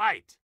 Fight!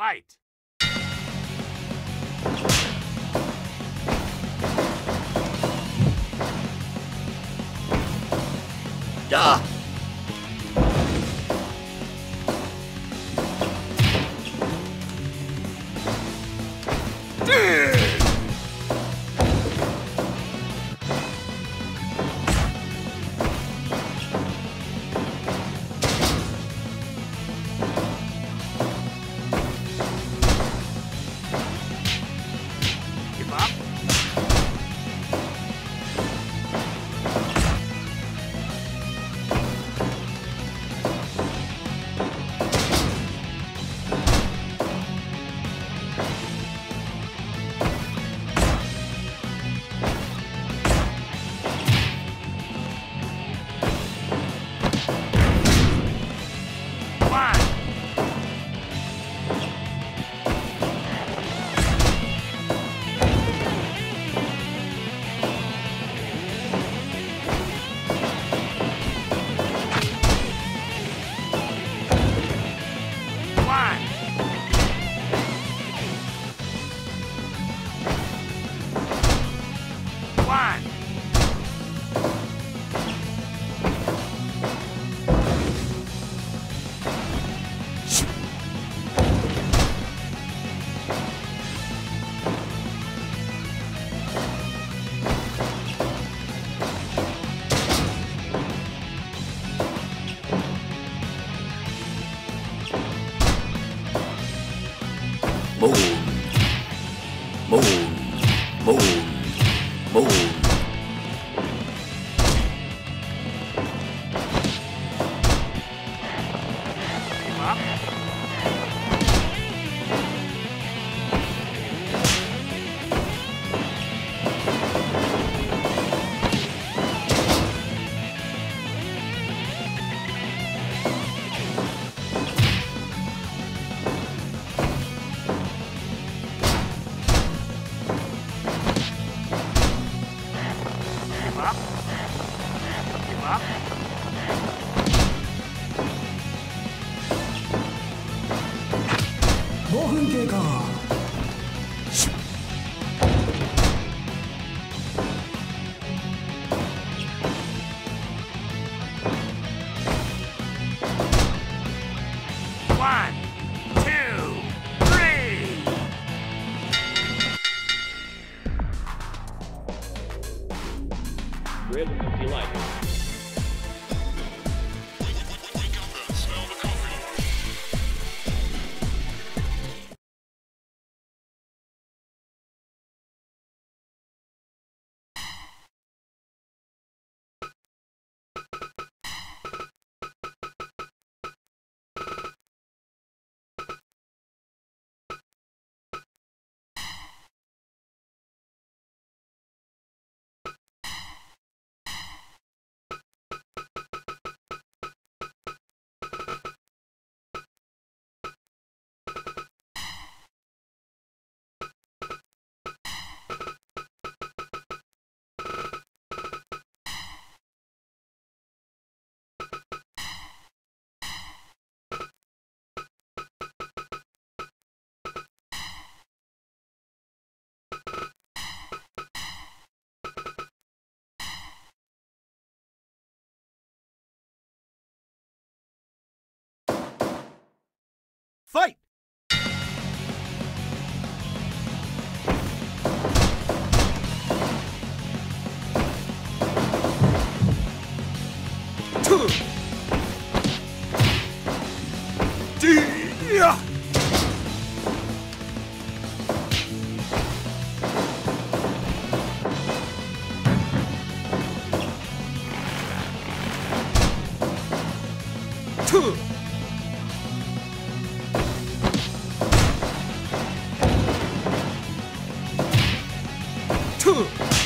Fight! Duh. Fight! Two.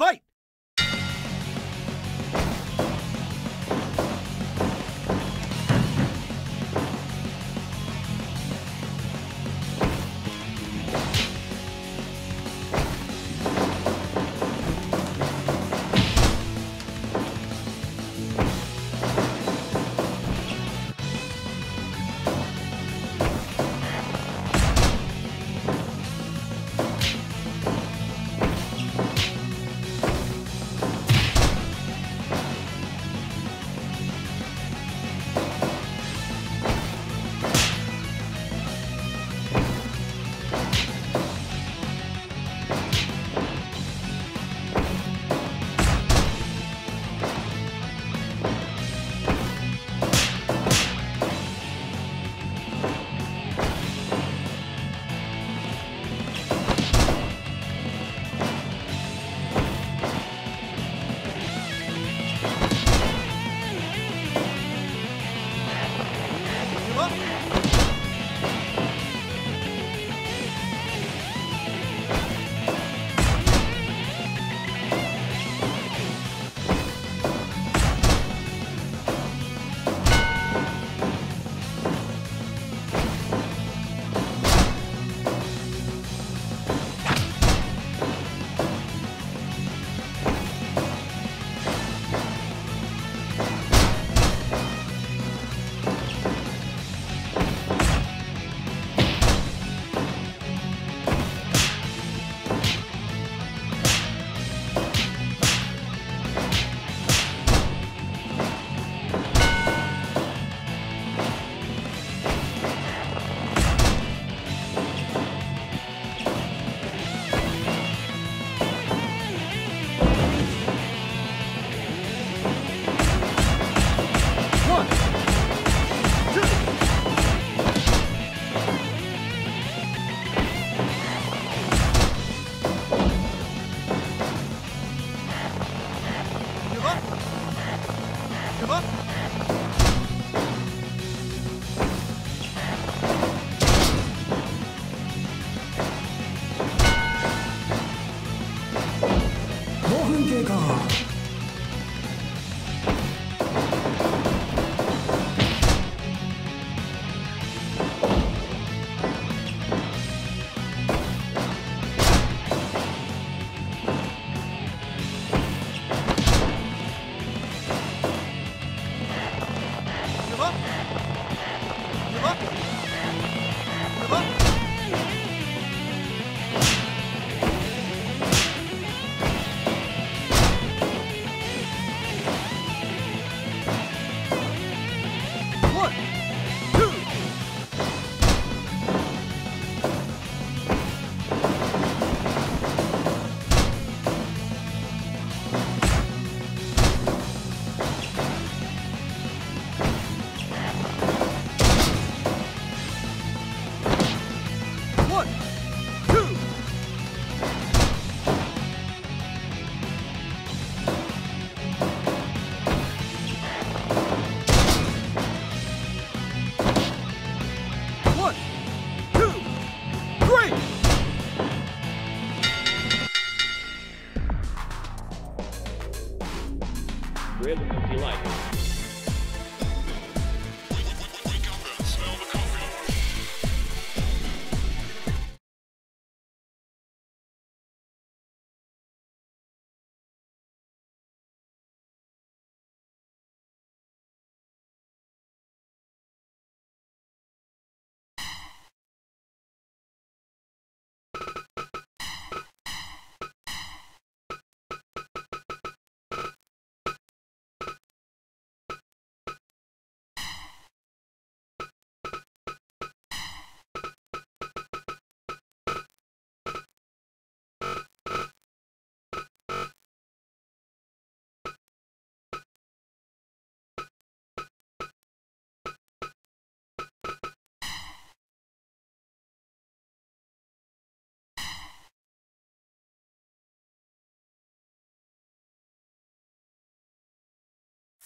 Fight.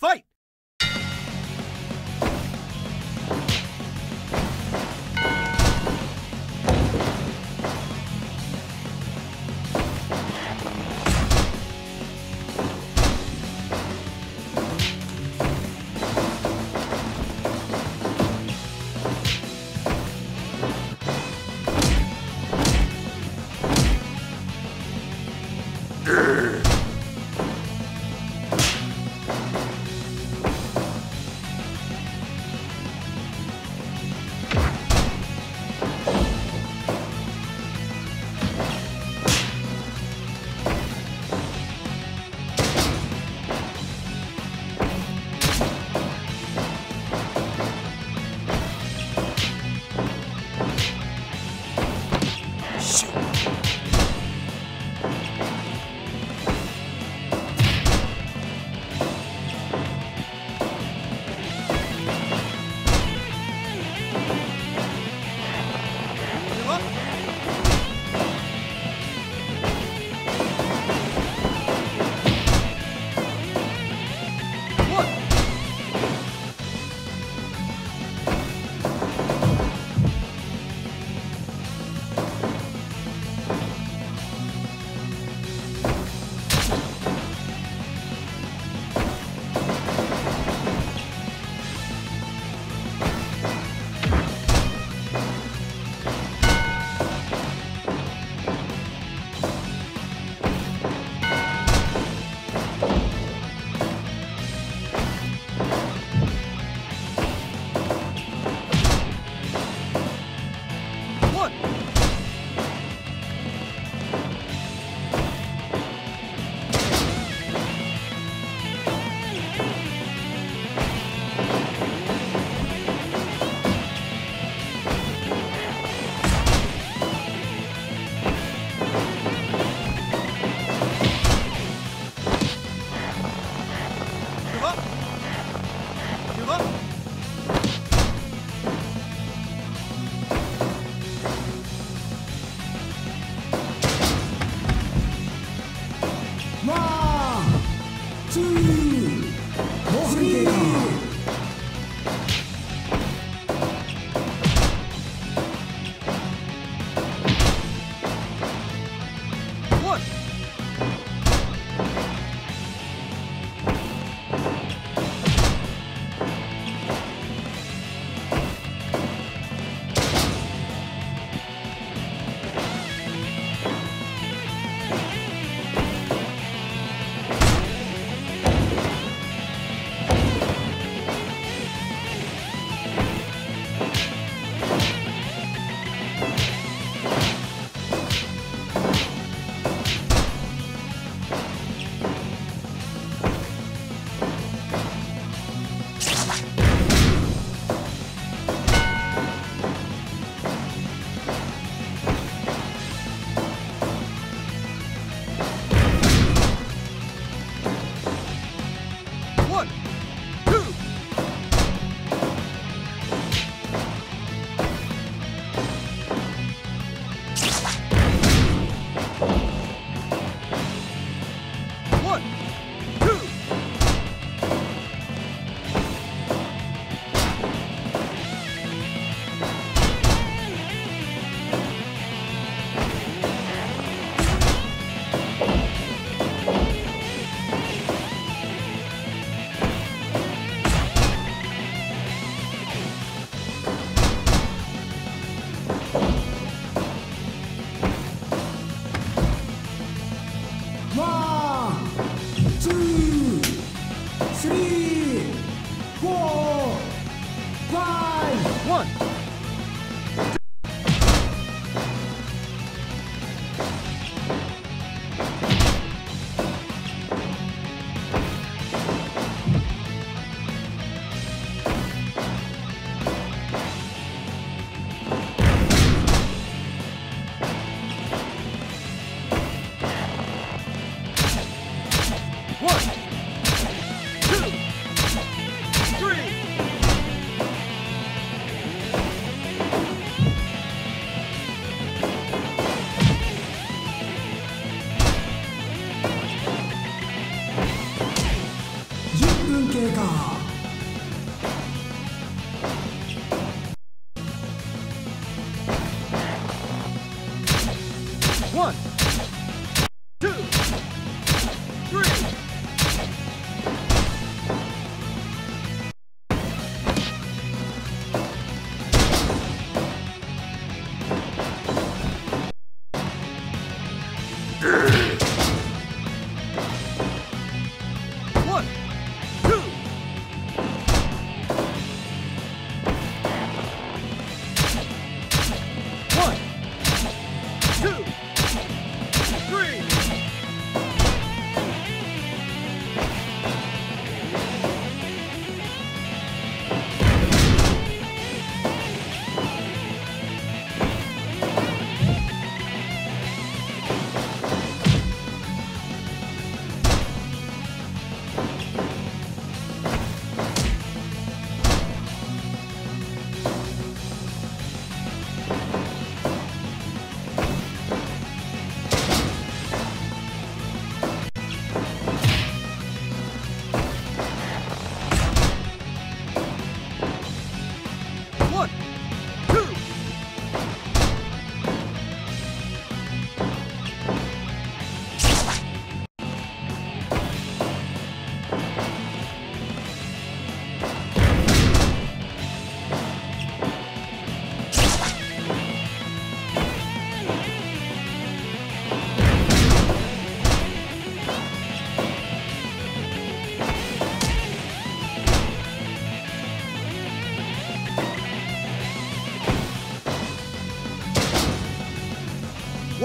Fight!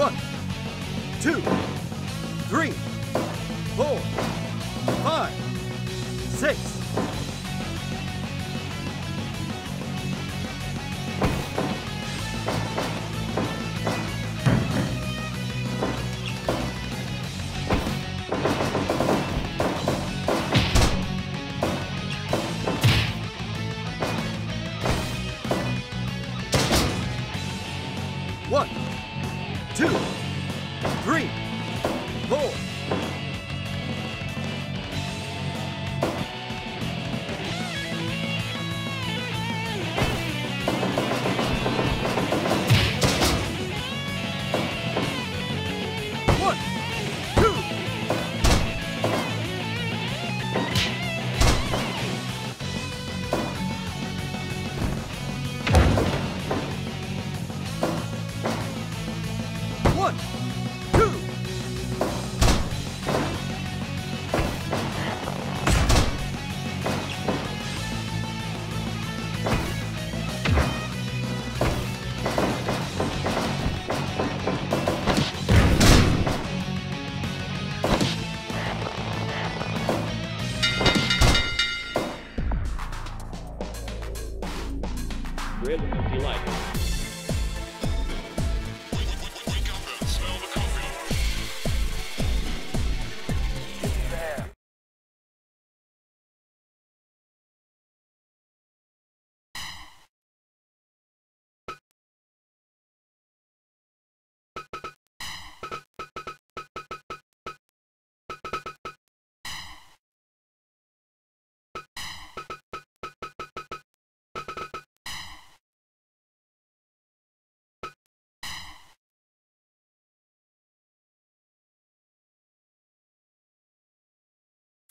One, two,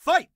Fight!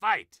Fight!